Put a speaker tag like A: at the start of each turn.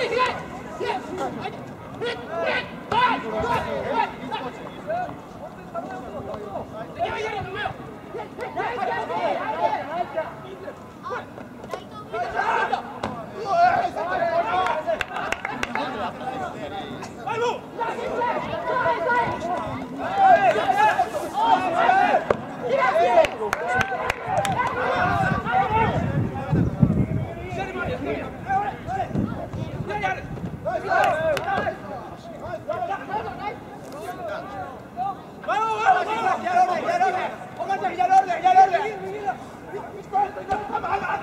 A: Hey! Vamos, vamos, vamos. Gel orada, gel orada. Git, git, git. Tamam, hadi, hadi.